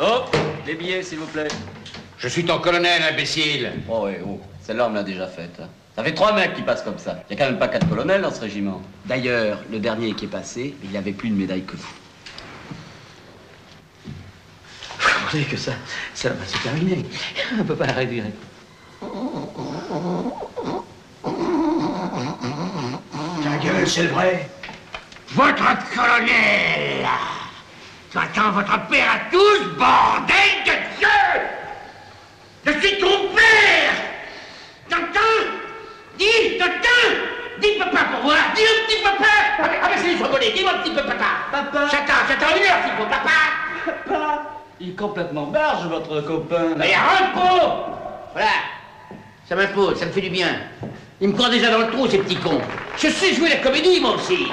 Oh, les billets, s'il vous plaît. Je suis ton colonel, imbécile. Oh, ouais, oh. Celle-là, on me l'a déjà faite. hein. Ça fait trois mecs qui passent comme ça. Il y a quand même pas quatre colonels dans ce régiment. D'ailleurs, le dernier qui est passé, il avait plus de médaille que vous. Vous savez que ça, ça va se terminer? On peut pas l'arrêter. Ta gueule, c'est vrai. Votre colonel J'attends votre père à tous, bordel de Dieu Je suis ton père T'entends Dis, t'entends Dis papa pour voir, dis au petit papa Ah mais, ah, mais c'est lui survolé, dis mon petit peu papa Papa. J'attends, j'attends une heure s'il faut, papa Papa Il est complètement barge, votre copain. Mais pro Voilà Ça m'impose, ça me fait du bien. Il me croit déjà dans le trou, ces petits cons. Je sais jouer la comédie, moi aussi